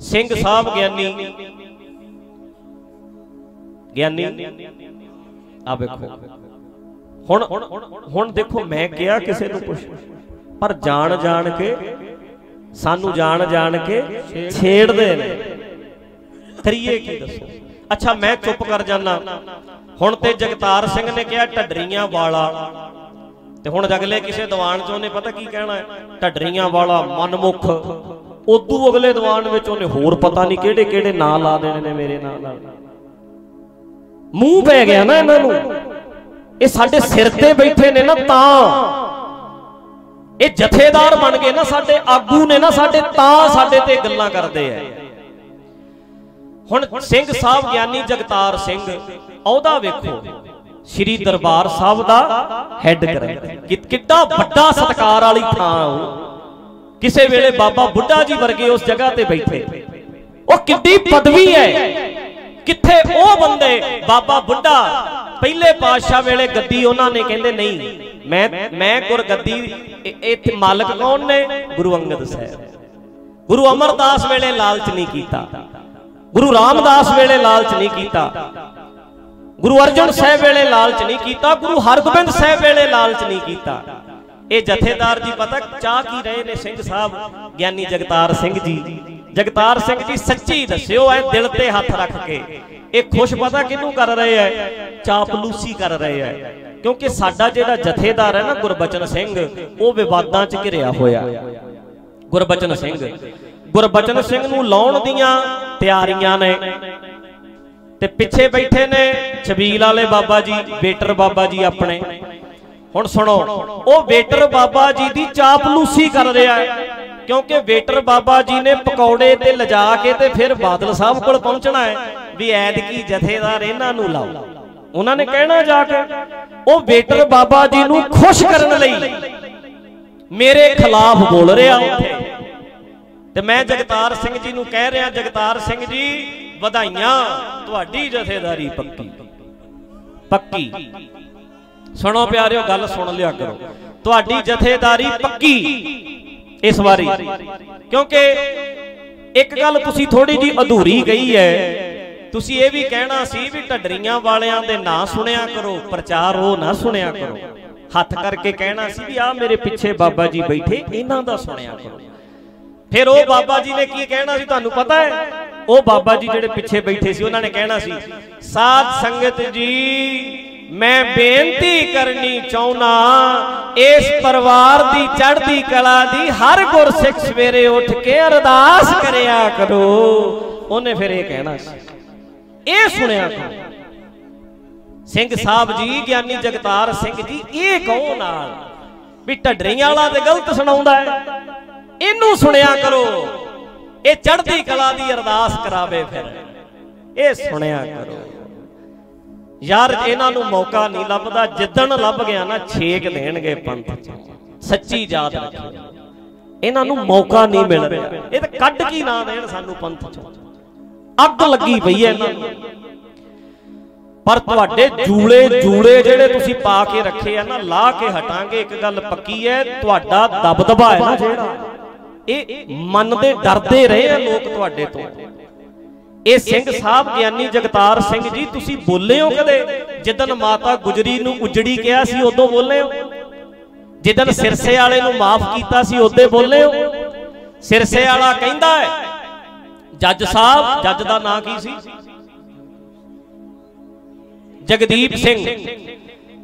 ਸਿੰਘ ਸਾਹਿਬ ਗਿਆਨੀ। ਗਿਆਨੀ। ਆ ਵੇਖੋ। ਹੁਣ ਹੁਣ ਦੇਖੋ ਮੈਂ ਕਿਹਾ ਕਿਸੇ ਨੂੰ ਕੁਝ ਪਰ ਜਾਣ ਜਾਣ ਕੇ ਸਾਨੂੰ ਜਾਣ ਜਾਣ ਕੇ ਛੇੜਦੇ ਨੇ। ਕਰੀਏ ਕੀ ਦੱਸੋ? ਅੱਛਾ ਮੈਂ ਚੁੱਪ ਕਰ ਜਾਣਾ ਹੁਣ ਤੇ ਜਗਤਾਰ ਸਿੰਘ ਨੇ ਕਿਹਾ ਢੱਡਰੀਆਂ ਵਾਲਾ। ਤੇ ਹੁਣ ਅਗਲੇ ਕਿਸੇ ਦੀਵਾਨ 'ਚ ਉਹਨੇ ਪਤਾ ਕੀ ਕਹਿਣਾ ਹੈ? ਢੱਡਰੀਆਂ ਵਾਲਾ ਮਨਮੁਖ। ਉਦੋਂ ਅਗਲੇ ਦੀਵਾਨ ਵਿੱਚ ਉਹਨੇ ਹੋਰ ਪਤਾ ਨਹੀਂ ਕਿਹੜੇ ਕਿਹੜੇ ਨਾਂ ਲਾ ਦੇਣੇ ਨੇ ਮੇਰੇ ਨਾਂ ਨਾਲ। ਮੂੰਹ ਪੈ ਗਿਆ ਨਾ ਇਹਨਾਂ ਨੂੰ। ਇਹ ਸਾਡੇ ਸਿਰ ਤੇ ਬੈਠੇ ਨੇ ਨਾ ਤਾਂ। ਇਹ ਜਥੇਦਾਰ ਬਣ ਗਏ ਨਾ ਸਾਡੇ, ਆਗੂ ਨੇ ਨਾ ਸਾਡੇ, ਤਾਂ ਸਾਡੇ ਤੇ ਗੱਲਾਂ ਕਰਦੇ ਐ ਹੁਣ ਸਿੰਘ ਸਾਹਿਬ ਗਿਆਨੀ ਜਗਤਾਰ ਸਿੰਘ ਅਹੁਦਾ ਵੇਖੋ, ਸ੍ਰੀ ਦਰਬਾਰ ਸਾਹਿਬ ਦਾ ਹੈੱਡ ਕਰਦੇ ਕਿੱਡਾ ਵੱਡਾ ਸਤਕਾਰ ਵਾਲੀ ਥਾਂ ਉਹ। ਕਿਸੇ ਵੇਲੇ ਬਾਬਾ ਬੁੱਢਾ ਜੀ ਵਰਗੇ ਉਸ ਜਗ੍ਹਾ ਤੇ ਬੈਠੇ। ਉਹ ਕਿੱਡੀ ਪਦਵੀ ਹੈ। ਕਿੱਥੇ ਉਹ ਬੰਦੇ ਬਾਬਾ ਬੁੱਢਾ ਪਹਿਲੇ ਪਾਤਸ਼ਾਹ ਵੇਲੇ ਗੱਦੀ ਉਹਨਾਂ ਨੇ ਕਹਿੰਦੇ ਨਹੀਂ ਮੈਂ ਮੈਂ ਗੁਰਗੱਦੀ ਇੱਥੇ ਮਾਲਕ ਕੌਣ ਨੇ? ਗੁਰੂ ਅੰਗਦ ਸਾਹਿਬ। ਗੁਰੂ ਅਮਰਦਾਸ ਵੇਲੇ ਲਾਲਚ ਨਹੀਂ ਕੀਤਾ। ਗੁਰੂ ਰਾਮਦਾਸ ਵੇਲੇ ਲਾਲਚ ਨਹੀਂ ਕੀਤਾ। ਗੁਰੂ ਅਰਜਨ ਸਾਹਿਬ ਵੇਲੇ ਲਾਲਚ ਨਹੀਂ ਕੀਤਾ। ਗੁਰੂ ਹਰਗੋਬਿੰਦ ਸਾਹਿਬ ਵੇਲੇ ਲਾਲਚ ਨਹੀਂ ਕੀਤਾ। ਇਹ ਜਥੇਦਾਰ ਜੀ ਪਤਾ ਚਾਹ ਕੀ ਰਹੇ ਨੇ ਸਿੰਘ ਸਾਹਿਬ? ਗਿਆਨੀ ਜਗਤਾਰ ਸਿੰਘ ਜੀ। ਜਗਤਾਰ ਸਿੰਘ ਜੀ ਸੱਚੀ ਦੱਸਿਓ, ਐ ਦਿਲ ਤੇ ਹੱਥ ਰੱਖ ਕੇ। ਇਹ ਖੁਸ਼ ਪਤਾ ਕਿਹਨੂੰ ਕਰ ਰਹੇ ਐ? ਚਾਪਲੂਸੀ ਕਰ ਰਹੇ ਐ। ਕਿਉਂਕਿ ਸਾਡਾ ਜਿਹੜਾ ਜਥੇਦਾਰ ਹੈ ਨਾ ਗੁਰਬਚਨ ਸਿੰਘ, ਉਹ ਵਿਵਾਦਾਂ 'ਚ ਘਿਰਿਆ ਹੋਇਆ। ਗੁਰਬਚਨ ਸਿੰਘ। ਗੁਰਬਚਨ ਸਿੰਘ ਨੂੰ ਲਾਉਣ ਦੀਆਂ ਤਿਆਰੀਆਂ ਨੇ। ਤੇ ਪਿੱਛੇ ਬੈਠੇ ਨੇ ਛਬੀਲ ਵਾਲੇ ਬਾਬਾ ਜੀ, ਬੇਟਰ ਬਾਬਾ ਜੀ ਆਪਣੇ। ਹੁਣ ਸੁਣੋ, ਉਹ ਵੇਟਰ ਬਾਬਾ ਜੀ ਦੀ ਚਾਪਲੂਸੀ ਕਰ ਰਿਹਾ ਹੈ। ਕਿਉਂਕਿ ਵੇਟਰ ਬਾਬਾ ਜੀ ਨੇ ਪਕੌੜੇ ਤੇ ਲਿਜਾ ਕੇ ਤੇ ਫਿਰ ਬਾਦਲ ਸਾਹਿਬ ਕੋਲ ਪਹੁੰਚਣਾ ਹੈ ਵੀ ਐਦਕੀ ਜਥੇਦਾਰ ਇਹਨਾਂ ਨੂੰ ਲਾਓ। ਉਹਨਾਂ ਨੇ ਕਹਿਣਾ ਜਾ ਕੇ, ਉਹ ਵੇਟਰ ਬਾਬਾ ਜੀ ਨੂੰ ਖੁਸ਼ ਕਰਨ ਲਈ ਮੇਰੇ ਖਿਲਾਫ ਬੋਲ ਰਿਹਾ ਉੱਥੇ। ਤੇ ਮੈਂ ਜਗਤਾਰ ਸਿੰਘ ਜੀ ਨੂੰ ਕਹਿ ਰਿਹਾ, ਜਗਤਾਰ ਸਿੰਘ ਜੀ, ਵਧਾਈਆਂ, ਤੁਹਾਡੀ ਜਥੇਦਾਰੀ ਪੱਕੀ। ਪੱਕੀ। ਸੁਣੋ ਪਿਆਰਿਓ, ਗੱਲ ਸੁਣ ਲਿਆ ਕਰੋ। ਤੁਹਾਡੀ ਜਥੇਦਾਰੀ ਪੱਕੀ ਇਸ ਵਾਰੀ। ਕਿਉਂਕਿ ਇੱਕ ਗੱਲ ਤੁਸੀਂ ਥੋੜੀ ਜੀ ਅਧੂਰੀ ਗਈ ਹੈ। ਤੁਸੀਂ ਇਹ ਵੀ ਕਹਿਣਾ ਸੀ ਵੀ ਢੱਡਰੀਆਂ ਵਾਲਿਆਂ ਦੇ ਨਾਂ ਸੁਣਿਆ ਕਰੋ, ਪ੍ਰਚਾਰ ਉਹ ਨਾ ਸੁਣਿਆ ਕਰੋ। ਹੱਥ ਕਰਕੇ ਕਹਿਣਾ ਸੀ ਵੀ ਆ ਮੇਰੇ ਪਿੱਛੇ ਬਾਬਾ ਜੀ ਬੈਠੇ, ਇਹਨਾਂ ਦਾ ਸੁਣਿਆ ਕਰੋ। ਫਿਰ ਉਹ ਬਾਬਾ ਜੀ ਨੇ ਕੀ ਕਹਿਣਾ ਸੀ ਤੁਹਾਨੂੰ ਪਤਾ ਹੈ? ਉਹ ਬਾਬਾ ਜੀ ਜਿਹੜੇ ਪਿੱਛੇ ਬੈਠੇ ਸੀ, ਉਹਨਾਂ ਨੇ ਕਹਿਣਾ ਸੀ, ਸਾਧ ਸੰਗਤ ਜੀ ਮੈਂ ਬੇਨਤੀ ਕਰਨੀ ਚਾਹੁੰਨਾ ਇਸ ਪਰਿਵਾਰ ਦੀ, ਚੜ੍ਹਦੀ ਕਲਾ ਦੀ, ਹਰ ਗੁਰਸਿੱਖ ਸਵੇਰੇ ਉੱਠ ਕੇ ਅਰਦਾਸ ਕਰਿਆ ਕਰੋ। ਉਹਨੇ ਫਿਰ ਇਹ ਕਹਿਣਾ ਸੀ। ਇਹ ਸੁਣਿਆ ਕਰੋ। ਸਿੰਘ ਸਾਹਿਬ ਜੀ, ਗਿਆਨੀ ਜਗਤਾਰ ਸਿੰਘ ਜੀ, ਇਹ ਕਹੋ ਨਾਲ ਵੀ ਢੱਡਰੀਆਂ ਵਾਲਾ ਤੇ ਗਲਤ ਸੁਣਾਉਂਦਾ ਹੈ। ਇਹਨੂੰ ਸੁਣਿਆ ਕਰੋ। ਇਹ ਚੜ੍ਹਦੀ ਕਲਾ ਦੀ ਅਰਦਾਸ ਕਰਾਵੇ ਫਿਰ। ਇਹ ਸੁਣਿਆ ਕਰੋ। ਯਾਰ, ਇਹਨਾਂ ਨੂੰ ਮੌਕਾ ਨਹੀਂ ਲੱਭਦਾ। ਜਿੱਦਣ ਲੱਭ ਗਿਆ ਨਾ, ਛੇਕ ਦੇਣਗੇ ਪੰਥ ਸੱਚੀ ਯਾਦ ਰੱਖੋ ਇਹਨਾਂ ਨੂੰ ਮੌਕਾ ਨਹੀਂ ਮਿਲ ਰਿਹਾ। ਇਹ ਤਾਂ ਕੱਢ ਕੀ ਨਾ ਦੇਣ ਸਾਨੂੰ ਪੰਥ ਚ। ਅੱਗ ਲੱਗੀ ਪਈ ਹੈ ਇਹਨਾਂ ਪਰ ਤੁਹਾਡੇ ਜੂਲੇ ਜੂਲੇ ਜਿਹੜੇ ਤੁਸੀਂ ਪਾ ਕੇ ਰੱਖੇ ਆ ਨਾ, ਲਾ ਕੇ ਹਟਾਂਗੇ। ਇੱਕ ਗੱਲ ਪੱਕੀ ਹੈ, ਤੁਹਾਡਾ ਦਬਦਬਾ ਹੈ ਨਾ ਜਿਹੜਾ। ਇਹ ਮੰਨਦੇ ਡਰਦੇ ਰਹੇ ਆ ਲੋਕ ਤੁਹਾਡੇ ਤੋਂ। ਇਹ ਸਿੰਘ ਸਾਹਿਬ ਗਿਆਨੀ ਜਗਤਾਰ ਸਿੰਘ ਜੀ, ਤੁਸੀਂ ਬੋਲੇ ਹੋ ਕਦੇ? ਜਿੱਦਨ ਮਾਤਾ ਗੁਜਰੀ ਨੂੰ ਉਜੜੀ ਕਿਹਾ ਸੀ, ਉਦੋਂ ਬੋਲੇ ਹੋ ਜਿੱਦਨ ਸਿਰਸੇ ਵਾਲੇ ਨੂੰ ਮਾਫ ਕੀਤਾ ਸੀ ਉਦੋਂ ਬੋਲੇ ਹੋ ਸਿਰਸੇ ਵਾਲਾ ਕਹਿੰਦਾ ਹੈ, ਜੱਜ ਸਾਹਿਬ, ਜੱਜ ਦਾ ਨਾਂ ਕੀ ਸੀ? ਜਗਦੀਪ ਸਿੰਘ।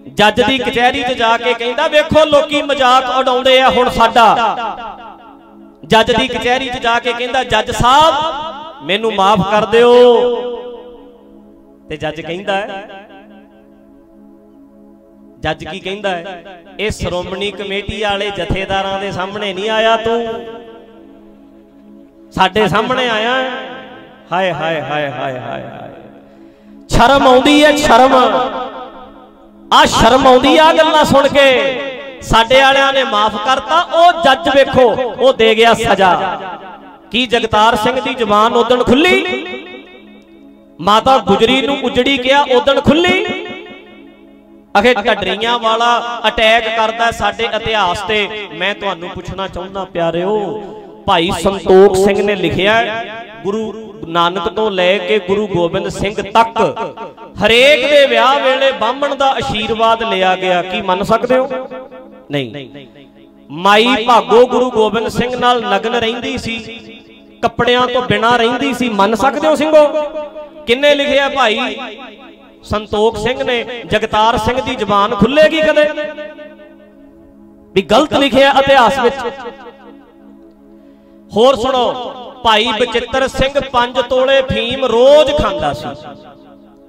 ਜੱਜ ਦੀ ਕਚਹਿਰੀ 'ਚ ਜਾ ਕੇ ਕਹਿੰਦਾ, ਵੇਖੋ ਲੋਕੀ ਮਜ਼ਾਕ ਉਡਾਉਂਦੇ ਆ ਹੁਣ ਸਾਡਾ। ਜੱਜ ਦੀ ਕਚਹਿਰੀ 'ਚ ਜਾ ਕੇ ਕਹਿੰਦਾ, ਜੱਜ ਸਾਹਿਬ ਮੈਨੂੰ ਮਾਫ ਕਰ ਦਿਓ। ਤੇ ਜੱਜ ਕਹਿੰਦਾ ਹੈ ਜੱਜ ਕੀ ਕਹਿੰਦਾ ਹੈ? ਇਹ ਸ਼੍ਰੋਮਣੀ ਕਮੇਟੀ ਵਾਲੇ ਜਥੇਦਾਰਾਂ ਦੇ ਸਾਹਮਣੇ ਨਹੀਂ ਆਇਆ ਤੂੰ? ਸਾਡੇ ਸਾਹਮਣੇ ਆਇਆ ਹਾਏ ਹਾਏ ਹਾਏ ਹਾਏ ਹਾਏ ਹਾਏ ਸ਼ਰਮ ਆਉਂਦੀ ਹੈ ਸ਼ਰਮ ਆ ਸ਼ਰਮ ਆਉਂਦੀ ਆ ਗੱਲਾਂ ਸੁਣ ਕੇ। ਸਾਡੇ ਵਾਲਿਆਂ ਨੇ ਮਾਫ ਕਰਤਾ ਉਹ ਜੱਜ ਵੇਖੋ ਉਹ ਦੇ ਗਿਆ ਸਜ਼ਾ। ਕੀ ਜਗਤਾਰ ਸਿੰਘ ਦੀ ਜ਼ੁਬਾਨ ਉਦਣ ਖੁੱਲੀ? ਮਾਤਾ ਗੁਜਰੀ ਨੂੰ ਉਜੜੀ ਕਿਹਾ, ਉਦਣ ਖੁੱਲੀ? ਅਖੇ ਢੱਡਰੀਆਂ ਵਾਲਾ ਅਟੈਕ ਕਰਦਾ ਸਾਡੇ ਇਤਿਹਾਸ ਤੇ। ਮੈਂ ਤੁਹਾਨੂੰ ਪੁੱਛਣਾ ਚਾਹੁੰਦਾ, ਪਿਆਰਿਓ, ਭਾਈ ਸੰਤੋਖ ਸਿੰਘ ਨੇ ਲਿਖਿਆ ਗੁਰੂ ਨਾਨਕ ਤੋਂ ਲੈ ਕੇ ਗੁਰੂ ਗੋਬਿੰਦ ਸਿੰਘ ਤੱਕ ਹਰੇਕ ਦੇ ਵਿਆਹ ਵੇਲੇ ਬਾਹਮਣ ਦਾ ਆਸ਼ੀਰਵਾਦ ਲਿਆ ਗਿਆ। ਕੀ ਮੰਨ ਸਕਦੇ ਹੋ? ਨਹੀਂ। ਮਾਈ ਭਾਗੋ ਗੁਰੂ ਗੋਬਿੰਦ ਸਿੰਘ ਨਾਲ ਲਗਨ ਰਹਿੰਦੀ ਸੀ। ਕੱਪੜਿਆਂ ਤੋਂ ਬਿਨਾ ਰਹਿੰਦੀ ਸੀ, ਮੰਨ ਸਕਦੇ ਹੋ ਸਿੰਘੋ? ਕਿੰਨੇ ਲਿਖਿਆ ਭਾਈ? ਸੰਤੋਖ ਸਿੰਘ ਨੇ, ਜਗਤਾਰ ਸਿੰਘ ਦੀ ਜ਼ੁਬਾਨ ਖੁੱਲੇਗੀ ਕਦੇ? ਵੀ ਗਲਤ ਲਿਖਿਆ ਇਤਿਹਾਸ ਵਿੱਚ। ਹੋਰ ਸੁਣੋ, ਭਾਈ ਬਚਿੱਤਰ ਸਿੰਘ 5 ਤੋਲੇ ਫੀਮ ਰੋਜ਼ ਖਾਂਦਾ ਸੀ।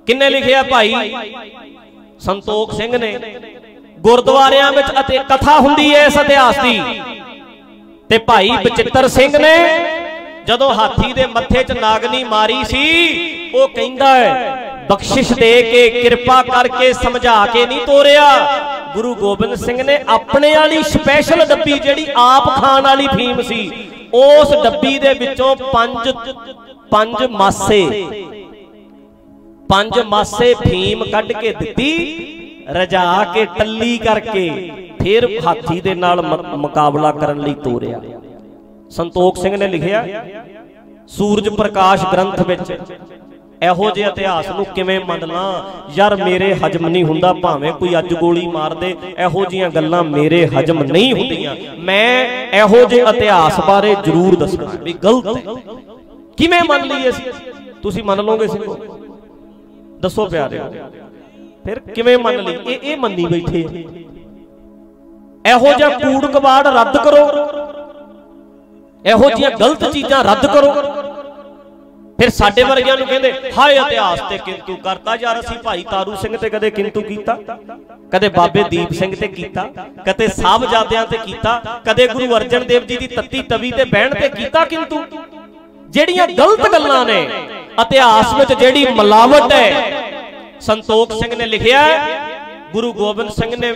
ਕਿੰਨੇ ਲਿਖਿਆ ਭਾਈ? ਸੰਤੋਖ ਸਿੰਘ ਨੇ। ਗੁਰਦੁਆਰਿਆਂ ਵਿੱਚ ਅਤੇ, ਕਥਾ ਹੁੰਦੀ ਹੈ ਇਸ ਇਤਿਹਾਸ ਦੀ। ਤੇ ਭਾਈ ਬਚਿੱਤਰ ਸਿੰਘ ਨੇ ਜਦੋਂ ਹਾਥੀ ਦੇ ਮੱਥੇ 'ਚ ਨਾਗਨੀ ਮਾਰੀ ਸੀ, ਉਹ ਕਹਿੰਦਾ ਹੈ, ਬਖਸ਼ਿਸ਼ ਦੇ ਕੇ, ਕਿਰਪਾ ਕਰਕੇ ਸਮਝਾ ਕੇ ਨਹੀਂ ਤੋਰਿਆ। ਗੁਰੂ ਗੋਬਿੰਦ ਸਿੰਘ ਨੇ ਆਪਣੇ ਵਾਲੀ ਸਪੈਸ਼ਲ ਡੱਬੀ ਜਿਹੜੀ ਆਪ ਖਾਣ ਵਾਲੀ ਫੀਮ ਸੀ, ਉਸ ਡੱਬੀ ਦੇ ਵਿੱਚੋਂ ਪੰਜ ਪੰਜ ਮਾਸੇ ਪੰਜ ਮਾਸੇ ਫੀਮ ਕੱਢ ਕੇ ਦਿੱਤੀ, ਰਜਾ ਕੇ ਟੱਲੀ ਕਰਕੇ, ਫਿਰ ਹਾਥੀ ਦੇ ਨਾਲ ਮੁਕਾਬਲਾ ਕਰਨ ਲਈ ਤੋਰਿਆ। ਸੰਤੋਖ ਸਿੰਘ ਨੇ ਲਿਖਿਆ, ਸੂਰਜ ਪ੍ਰਕਾਸ਼ ਗ੍ਰੰਥ ਵਿੱਚ, ਇਹੋ ਜਿਹੇ ਇਤਿਹਾਸ ਨੂੰ ਕਿਵੇਂ ਮੰਨਣਾ? ਯਾਰ ਮੇਰੇ ਹਜਮ ਨਹੀਂ ਹੁੰਦਾ, ਭਾਵੇਂ ਕੋਈ ਅੱਜ ਗੋਲੀ ਮਾਰ ਦੇ, ਇਹੋ ਜੀਆਂ ਗੱਲਾਂ ਮੇਰੇ ਹਜਮ ਨਹੀਂ ਹੁੰਦੀਆਂ। ਮੈਂ ਇਹੋ ਜਿਹੇ ਇਤਿਹਾਸ ਬਾਰੇ ਜ਼ਰੂਰ ਦੱਸਣਾ ਵੀ ਗਲਤ ਹੈ। ਕਿਵੇਂ ਮੰਨ ਲਈਏ ਅਸੀਂ? ਤੁਸੀਂ ਮੰਨ ਲਓਗੇ ਸਿੰਘੋ ਦੱਸੋ ਪਿਆਰਿਓ, ਫਿਰ ਕਿਵੇਂ ਮੰਨ ਲਈ ਇਹ ਇਹ ਮੰਨੀ ਬੈਠੇ। ਇਹੋ ਜਿਹਾ ਕੂੜ ਕਬਾੜ ਰੱਦ ਕਰੋ। ਇਹੋ ਜੀਆਂ ਗਲਤ ਚੀਜ਼ਾਂ ਰੱਦ ਕਰੋ। ਫਿਰ ਸਾਡੇ ਵਰਗਿਆਂ ਨੂੰ ਕਹਿੰਦੇ, ਹਾਏ ਇਤਿਹਾਸ ਤੇ ਕਿੰਤੂ ਕਰਤਾ ਯਾਰ ਅਸੀਂ ਭਾਈ ਤਾਰੂ ਸਿੰਘ ਤੇ ਕਦੇ ਕਿੰਤੂ ਕੀਤਾ? ਕਦੇ ਬਾਬੇ ਦੀਪ ਸਿੰਘ ਤੇ ਕੀਤਾ? ਕਦੇ ਸਾਹਿਬਜ਼ਾਦਿਆਂ ਤੇ ਕੀਤਾ? ਕਦੇ ਗੁਰੂ ਅਰਜਨ ਦੇਵ ਜੀ ਦੀ ਤੱਤੀ ਤਵੀ ਤੇ ਬਹਿਣ ਤੇ ਕੀਤਾ ਕਿੰਤੂ? ਜਿਹੜੀਆਂ ਗਲਤ ਗੱਲਾਂ ਨੇ, ਇਤਿਹਾਸ ਵਿੱਚ ਜਿਹੜੀ ਮਲਾਵਟ ਹੈ, ਸੰਤੋਖ ਸਿੰਘ ਨੇ ਲਿਖਿਆ ਗੁਰੂ ਗੋਬਿੰਦ ਸਿੰਘ ਨੇ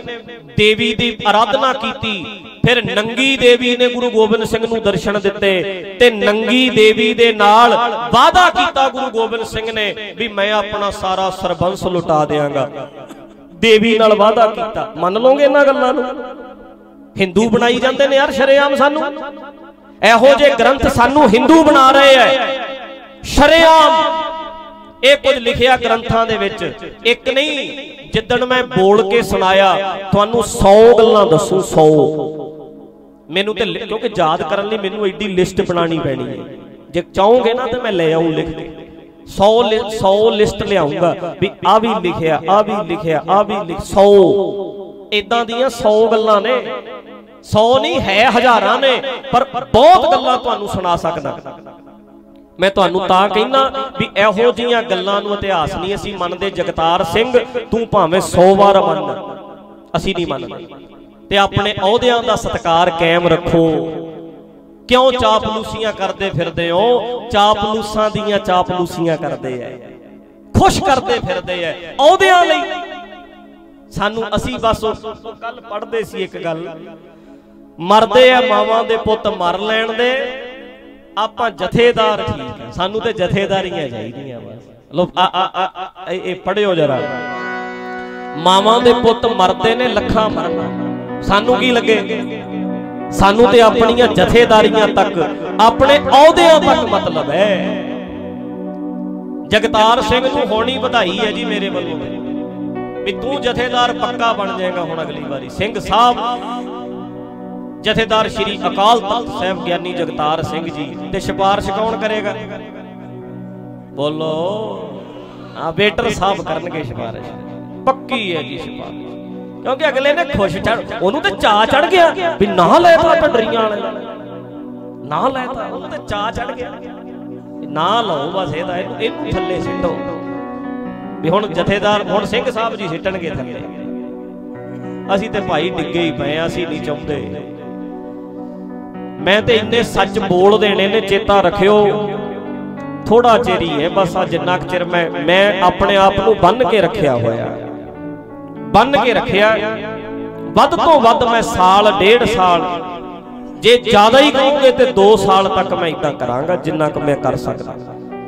ਦੇਵੀ ਦੀ ਆਰਾਧਨਾ ਕੀਤੀ, ਫਿਰ ਨੰਗੀ ਦੇਵੀ ਨੇ ਗੁਰੂ ਗੋਬਿੰਦ ਸਿੰਘ ਨੂੰ ਦਰਸ਼ਨ ਦਿੱਤੇ ਤੇ ਨੰਗੀ ਦੇਵੀ ਦੇ ਨਾਲ ਵਾਅਦਾ ਕੀਤਾ ਗੁਰੂ ਗੋਬਿੰਦ ਸਿੰਘ ਨੇ ਵੀ ਮੈਂ ਆਪਣਾ ਸਾਰਾ ਸਰਬੰਸ ਲੁਟਾ ਦੇਵਾਂਗਾ ਦੇਵੀ ਨਾਲ ਵਾਅਦਾ ਕੀਤਾ। ਮੰਨ ਲਓਗੇ ਇਹਨਾਂ ਗੱਲਾਂ ਨੂੰ? ਹਿੰਦੂ ਬਣਾਈ ਜਾਂਦੇ ਨੇ ਯਾਰ ਸ਼ਰੇਆਮ ਸਾਨੂੰ। ਇਹੋ ਜਿਹੇ ਗ੍ਰੰਥ ਸਾਨੂੰ ਹਿੰਦੂ ਬਣਾ ਰਹੇ ਐ। ਸ਼ਰੇਆਮ ਇਹ ਕੁਝ ਲਿਖਿਆ ਗ੍ਰੰਥਾਂ ਦੇ ਵਿੱਚ। ਇੱਕ ਨਹੀਂ, ਜਿੱਦਣ ਮੈਂ ਬੋਲ ਕੇ ਸੁਣਾਇਆ, ਤੁਹਾਨੂੰ 100 ਗੱਲਾਂ ਦੱਸੂ 100 ਮੈਨੂੰ ਤੇ ਕਿਉਂਕਿ ਯਾਦ ਕਰਨ ਲਈ ਮੈਨੂੰ ਐਡੀ ਲਿਸਟ ਬਣਾਣੀ ਪੈਣੀ ਹੈ। ਜੇ ਚਾਹੋਗੇ ਨਾ ਤਾਂ ਮੈਂ ਲੈ ਆਉਂ ਲਿਖ ਕੇ। 100 100 ਲਿਸਟ ਲਿਆਉਂਗਾ ਵੀ ਆ ਵੀ ਲਿਖਿਆ ਆ ਵੀ ਲਿਖਿਆ ਆ ਵੀ ਲਿਖ 100 ਇਦਾਂ ਦੀਆਂ 100 ਗੱਲਾਂ ਨੇ। 100 ਨਹੀਂ, ਹੈ ਹਜ਼ਾਰਾਂ ਨੇ, ਪਰ ਬਹੁਤ ਗੱਲਾਂ ਤੁਹਾਨੂੰ ਸੁਣਾ ਸਕਦਾ। ਮੈਂ ਤੁਹਾਨੂੰ ਤਾਂ ਕਹਿਣਾ ਵੀ ਇਹੋ ਜੀਆਂ ਗੱਲਾਂ ਨੂੰ ਇਤਿਹਾਸ ਨਹੀਂ ਅਸੀਂ ਮੰਨਦੇ ਜਗਤਾਰ ਸਿੰਘ ਤੂੰ ਭਾਵੇਂ 100 ਵਾਰ ਮੰਨ। ਅਸੀਂ ਨਹੀਂ ਮੰਨਦੇ। ਤੇ ਆਪਣੇ ਅਹੁਦਿਆਂ ਦਾ ਸਤਕਾਰ ਕਾਇਮ ਰੱਖੋ। ਕਿਉਂ ਚਾਪਲੂਸੀਆਂ ਕਰਦੇ ਫਿਰਦੇ ਹੋ? ਚਾਪਲੂਸਾਂ ਦੀਆਂ ਚਾਪਲੂਸੀਆਂ ਕਰਦੇ ਐ। ਖੁਸ਼ ਕਰਦੇ ਫਿਰਦੇ ਐ। ਅਹੁਦਿਆਂ ਲਈ। ਸਾਨੂੰ ਅਸੀਂ ਬਸ ਕੱਲ ਪੜ੍ਹਦੇ ਸੀ ਇੱਕ ਗੱਲ। ਮਰਦੇ ਆ ਮਾਵਾਂ ਦੇ ਪੁੱਤ ਮਰ ਲੈਣ ਦੇ। ਆਪਾਂ ਜਥੇਦਾਰ ਠੀਕ ਹੈ ਸਾਨੂੰ ਤੇ ਜਥੇਦਾਰੀਆਂ ਚਾਹੀਦੀਆਂ ਬਸ। ਲੋ ਆ ਆ ਇਹ ਪੜਿਓ ਜਰਾ। ਮਾਵਾਂ ਦੇ ਪੁੱਤ ਮਰਦੇ ਨੇ ਲੱਖਾਂ ਮਰਨਾ ਸਾਨੂੰ ਕੀ ਲੱਗੇ? ਸਾਨੂੰ ਤੇ ਆਪਣੀਆਂ ਜਥੇਦਾਰੀਆਂ ਤੱਕ। ਆਪਣੇ ਅਹੁਦਿਆਂ ਤੱਕ ਮਤਲਬ ਹੈ। ਜਗਤਾਰ ਸਿੰਘ ਨੂੰ ਹੋਣੀ ਵਧਾਈ ਹੈ ਜੀ ਮੇਰੇ ਵੱਲੋਂ। ਵੀ ਤੂੰ ਜਥੇਦਾਰ ਪੱਕਾ ਬਣ ਜਾਏਗਾ ਹੁਣ ਅਗਲੀ ਵਾਰੀ। ਸਿੰਘ ਸਾਹਿਬ ਜਥੇਦਾਰ ਸ਼੍ਰੀ ਅਕਾਲ ਤਖਤ ਸਾਹਿਬ ਗਿਆਨੀ ਜਗਤਾਰ ਸਿੰਘ ਜੀ ਤੇ ਸਿਫਾਰਿਸ਼ ਕੌਣ ਕਰੇਗਾ? ਬੋਲੋ। ਆ ਵੇਟਰ ਸਾਹਿਬ ਕਰਨਗੇ ਸਿਫਾਰਿਸ਼। ਪੱਕੀ ਹੈ ਜੀ ਸਿਫਾਰਿਸ਼। ਕਿਉਂਕਿ ਅਗਲੇ ਨੇ ਖੁਸ਼ ਚੜ ਉਹਨੂੰ ਤੇ ਚਾਹ ਚੜ ਗਿਆ ਵੀ ਨਾ ਲੈ ਤਾ ਢੰਡਰੀਆਂ ਵਾਲੇ ਨਾ। ਲੈ ਤਾ ਉਹਨੂੰ ਤੇ ਚਾਹ ਚੜ ਗਿਆ। ਨਾ ਲਓ ਬਸ ਇਹਦਾ ਇਹਨੂੰ ਇਹਨੂੰ ਥੱਲੇ ਸਿੱਟੋ। ਵੀ ਹੁਣ ਜਥੇਦਾਰ ਹੁਣ ਸਿੰਘ ਸਾਹਿਬ ਜੀ ਸਿੱਟਣਗੇ ਥੱਲੇ। ਅਸੀਂ ਤੇ ਭਾਈ ਡਿੱਗੇ ਹੀ ਪਏ ਆ, ਅਸੀਂ ਨਹੀਂ ਚਾਹੁੰਦੇ। ਮੈਂ ਤੇ ਇੰਨੇ ਸੱਚ ਬੋਲ ਦੇਣੇ ਨੇ, ਚੇਤਾ ਰੱਖਿਓ। ਥੋੜਾ ਚਿਰ ਹੀ ਹੈ, ਬਸ ਆ ਜਿੰਨਾ ਕੁ ਚਿਰ ਮੈਂ ਮੈਂ ਆਪਣੇ ਆਪ ਨੂੰ ਬੰਨ ਕੇ ਰੱਖਿਆ ਹੋਇਆ। ਬੰਨ ਕੇ ਰੱਖਿਆ। ਵੱਧ ਤੋਂ ਵੱਧ ਮੈਂ ਸਾਲ, ਡੇਢ ਸਾਲ, ਜੇ ਜ਼ਿਆਦਾ ਹੀ ਕਹੋਗੇ ਤੇ 2 ਸਾਲ ਤੱਕ ਮੈਂ ਇਦਾਂ ਕਰਾਂਗਾ, ਜਿੰਨਾ ਕੁ ਮੈਂ ਕਰ ਸਕਦਾ।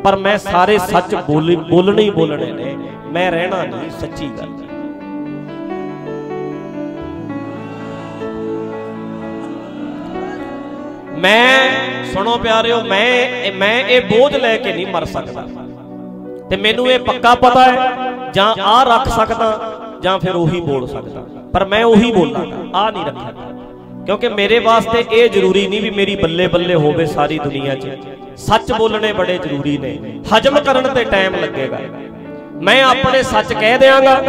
ਪਰ ਮੈਂ ਸਾਰੇ ਸੱਚ ਬੋਲ ਬੋਲਣੇ ਹੀ ਬੋਲਣੇ ਨੇ। ਮੈਂ ਰਹਿਣਾ ਨਹੀਂ, ਸੱਚੀ ਗੱਲ। ਮੈਂ, ਸੁਣੋ ਪਿਆਰਿਓ, ਮੈਂ ਮੈਂ ਇਹ ਬੋਝ ਲੈ ਕੇ ਨਹੀਂ ਮਰ ਸਕਦਾ। ਤੇ ਮੈਨੂੰ ਇਹ ਪੱਕਾ ਪਤਾ ਹੈ, ਜਾਂ ਆ ਰੱਖ ਸਕਦਾ, ਜਾਂ ਫਿਰ ਉਹੀ ਬੋਲ ਸਕਦਾ। ਪਰ ਮੈਂ ਉਹੀ ਬੋਲਾਂਗਾ ਆ ਨਹੀਂ ਰੱਖਾਂਗਾ ਕਿਉਂਕਿ ਮੇਰੇ ਵਾਸਤੇ ਇਹ ਜ਼ਰੂਰੀ ਨਹੀਂ ਵੀ ਮੇਰੀ ਬੱਲੇ ਬੱਲੇ ਹੋਵੇ ਸਾਰੀ ਦੁਨੀਆ 'ਚ। ਸੱਚ ਬੋਲਣੇ ਬੜੇ ਜ਼ਰੂਰੀ ਨੇ। ਹਜਮ ਕਰਨ ਤੇ ਟਾਈਮ ਲੱਗੇਗਾ। ਮੈਂ ਆਪਣੇ ਸੱਚ ਕਹਿ ਦਿਆਂਗਾ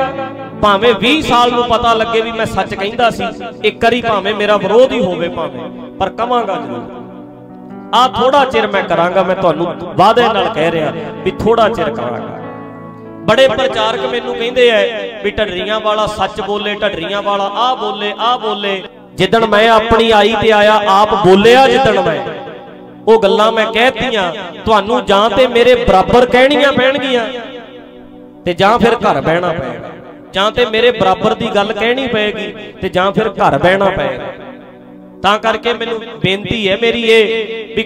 ਭਾਵੇਂ 20 ਸਾਲ ਨੂੰ ਪਤਾ ਲੱਗੇ ਵੀ ਮੈਂ ਸੱਚ ਕਹਿੰਦਾ ਸੀ, ਇੱਕ ਵਾਰੀ ਭਾਵੇਂ ਮੇਰਾ ਵਿਰੋਧ ਹੀ ਹੋਵੇ ਭਾਵੇਂ, ਪਰ ਕਵਾਂਗਾ ਜ਼ਰੂਰ। ਆ ਥੋੜਾ ਚਿਰ ਮੈਂ ਕਰਾਂਗਾ, ਮੈਂ ਤੁਹਾਨੂੰ ਵਾਅਦੇ ਨਾਲ ਕਹਿ ਰਿਹਾ ਵੀ ਥੋੜਾ ਚਿਰ ਕਰਾਂਗਾ। ਬੜੇ ਪ੍ਰਚਾਰਕ ਮੈਨੂੰ ਕਹਿੰਦੇ ਐ ਵੀ ਢੱਡਰੀਆਂ ਵਾਲਾ ਸੱਚ ਬੋਲੇ, ਢੱਡਰੀਆਂ ਵਾਲਾ ਆ ਬੋਲੇ ਆ ਬੋਲੇ। ਜਿੱਦਣ ਮੈਂ ਆਪਣੀ ਆਈ ਤੇ ਆਇਆ, ਆਪ ਬੋਲਿਆ ਜਿੱਦਣ ਮੈਂ। ਉਹ ਗੱਲਾਂ ਮੈਂ ਕਹਿਤੀਆਂ, ਤੁਹਾਨੂੰ ਜਾਂ ਤੇ ਮੇਰੇ ਬਰਾਬਰ ਕਹਿਣੀਆਂ ਪੈਣਗੀਆਂ ਤੇ ਜਾਂ ਫਿਰ ਘਰ ਬਹਿਣਾ ਪਏਗਾ ਜਾਂ ਤੇ ਮੇਰੇ ਬਰਾਬਰ ਦੀ ਗੱਲ ਕਹਿਣੀ ਪਏਗੀ ਤੇ ਜਾਂ ਫਿਰ ਘਰ ਬਹਿਣਾ ਪਏਗਾ। ਤਾਂ ਕਰਕੇ ਮੈਨੂੰ ਬੇਨਤੀ ਹੈ ਮੇਰੀ ਇਹ ਵੀ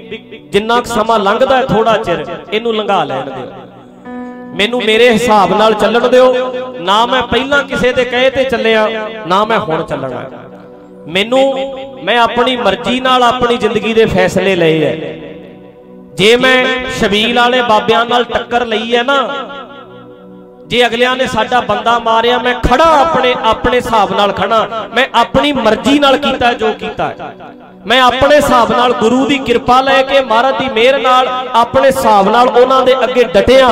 ਜਿੰਨਾ ਸਮਾਂ ਲੰਘਦਾ ਥੋੜਾ ਚਿਰ, ਇਹਨੂੰ ਲੰਘਾ ਲੈਣ ਦਿਓ। ਮੈਨੂੰ ਮੇਰੇ ਹਿਸਾਬ ਨਾਲ ਚੱਲਣ ਦਿਓ। ਨਾ ਮੈਂ ਪਹਿਲਾਂ ਕਿਸੇ ਦੇ ਕਹੇ ਤੇ ਚੱਲਿਆ, ਨਾ ਮੈਂ ਹੁਣ ਚੱਲਣਾ। ਮੈਨੂੰ, ਮੈਂ ਆਪਣੀ ਮਰਜ਼ੀ ਨਾਲ ਆਪਣੀ ਜ਼ਿੰਦਗੀ ਦੇ ਫੈਸਲੇ ਲਏ ਐ ਜੇ ਮੈਂ ਸ਼ਬੀਲ ਵਾਲੇ ਬਾਬਿਆਂ ਨਾਲ ਟੱਕਰ ਲਈ ਹੈ ਨਾ ਜੇ ਅਗਲਿਆਂ ਨੇ ਸਾਡਾ ਬੰਦਾ ਮਾਰਿਆ, ਮੈਂ ਖੜਾ ਆਪਣੇ ਆਪਣੇ ਹਿਸਾਬ ਨਾਲ ਖੜਾ। ਮੈਂ ਆਪਣੀ ਮਰਜ਼ੀ ਨਾਲ ਕੀਤਾ ਜੋ ਕੀਤਾ ਮੈਂ ਆਪਣੇ ਹਿਸਾਬ ਨਾਲ ਗੁਰੂ ਦੀ ਕਿਰਪਾ ਲੈ ਕੇ ਮਹਾਰਾਜ ਦੀ ਮਿਹਰ ਨਾਲ ਆਪਣੇ ਹਿਸਾਬ ਨਾਲ ਉਹਨਾਂ ਦੇ ਅੱਗੇ ਡਟਿਆ।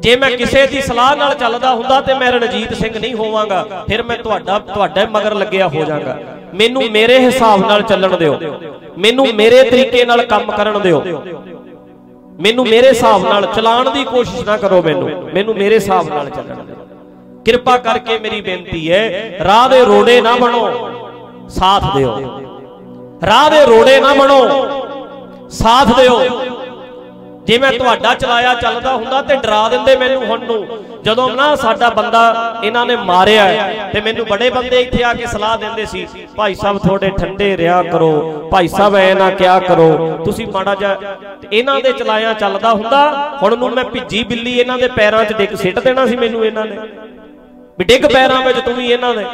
ਜੇ ਮੈਂ ਕਿਸੇ ਦੀ ਸਲਾਹ ਨਾਲ ਚੱਲਦਾ ਹੁੰਦਾ ਤੇ ਮੈਂ ਰਣਜੀਤ ਸਿੰਘ ਨਹੀਂ ਹੋਵਾਂਗਾ, ਫਿਰ ਮੈਂ ਤੁਹਾਡਾ ਤੁਹਾਡੇ ਮਗਰ ਲੱਗਿਆ ਹੋ ਜਾਗਾ। ਮੈਨੂੰ ਮੇਰੇ ਹਿਸਾਬ ਨਾਲ ਚੱਲਣ ਦਿਓ। ਮੈਨੂੰ ਮੇਰੇ ਤਰੀਕੇ ਨਾਲ ਕੰਮ ਕਰਨ ਦਿਓ। ਮੈਨੂੰ ਮੇਰੇ ਹਿਸਾਬ ਨਾਲ ਚਲਾਉਣ ਦੀ ਕੋਸ਼ਿਸ਼ ਨਾ ਕਰੋ ਮੈਨੂੰ। ਮੈਨੂੰ ਮੇਰੇ ਹਿਸਾਬ ਨਾਲ ਚੱਲਣ ਦਿਓ। ਕਿਰਪਾ ਕਰਕੇ ਮੇਰੀ ਬੇਨਤੀ ਹੈ, ਰਾਹ ਦੇ ਰੋੜੇ ਨਾ ਬਣੋ। ਸਾਥ ਦਿਓ। ਰਾਹ ਦੇ ਰੋੜੇ ਨਾ ਬਣੋ। ਸਾਥ ਦਿਓ। ਜੇ ਮੈਂ ਤੁਹਾਡਾ ਚਲਾਇਆ, ਚੱਲਦਾ ਹੁੰਦਾ ਤੇ ਡਰਾ ਦਿੰਦੇ ਮੈਨੂੰ ਹੁਣ ਨੂੰ। ਜਦੋਂ ਨਾ ਸਾਡਾ ਬੰਦਾ ਇਹਨਾਂ ਨੇ ਮਾਰਿਆ ਤੇ ਮੈਨੂੰ ਬੜੇ ਬੰਦੇ ਇੱਥੇ ਆ ਕੇ ਸਲਾਹ ਦਿੰਦੇ ਸੀ, ਭਾਈ ਸਾਹਿਬ ਥੋੜੇ ਠੰਡੇ ਰਿਹਾ ਕਰੋ, ਭਾਈ ਸਾਹਿਬ, ਐ ਨਾ ਕਿਆ ਕਰੋ, ਤੁਸੀਂ ਮਾੜਾ ਜਿਹਾ ਇਹਨਾਂ ਦੇ ਚਲਾਇਆ ਚੱਲਦਾ ਹੁੰਦਾ, ਹੁਣ ਨੂੰ ਮੈਂ ਭਿੱਜੀ ਬਿੱਲੀ ਇਹਨਾਂ ਦੇ ਪੈਰਾਂ 'ਚ ਡਿੱਗ ਸਿੱਟ ਦੇਣਾ ਸੀ ਮੈਨੂੰ ਇਹਨਾਂ ਨੇ। ਵੀ ਡਿੱਗ ਪੈਰਾਂ ਵਿੱਚ ਤੂੰ ਵੀ ਇਹਨਾਂ ਦੇ।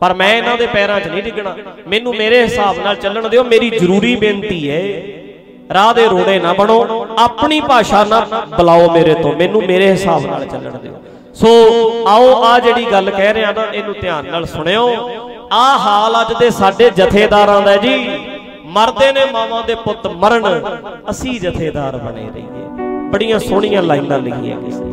ਪਰ ਮੈਂ ਇਹਨਾਂ ਦੇ ਪੈਰਾਂ 'ਚ ਨਹੀਂ ਡਿੱਗਣਾ। ਮੈਨੂੰ ਮੇਰੇ ਹਿਸਾਬ ਨਾਲ ਚੱਲਣ ਦਿਓ, ਮੇਰੀ ਜ਼ਰੂਰੀ ਬੇਨਤੀ ਹੈ। ਰਾਹ ਦੇ ਰੋੜੇ ਨਾ ਬਣੋ, ਆਪਣੀ ਭਾਸ਼ਾ ਨਾ ਬੁਲਾਓ ਮੇਰੇ ਤੋਂ, ਮੈਨੂੰ ਮੇਰੇ ਹਿਸਾਬ ਨਾਲ ਚੱਲਣ ਦਿਓ। ਸੋ ਆਓ, ਆ ਜਿਹੜੀ ਗੱਲ ਕਹਿ ਰਿਹਾ ਨਾ, ਇਹਨੂੰ ਧਿਆਨ ਨਾਲ ਸੁਣਿਓ। ਆ ਹਾਲ ਅੱਜ ਦੇ ਸਾਡੇ ਜਥੇਦਾਰਾਂ ਦਾ ਜੀ। ਮਰਦੇ ਨੇ ਮਾਵਾਂ ਦੇ ਪੁੱਤ ਮਰਨ, ਅਸੀਂ ਜਥੇਦਾਰ ਬਣੇ ਰਹੀਏ। ਬੜੀਆਂ ਸੋਹਣੀਆਂ ਲਾਈਨਾਂ ਲਿਖੀਆਂ ਕਿਸੇ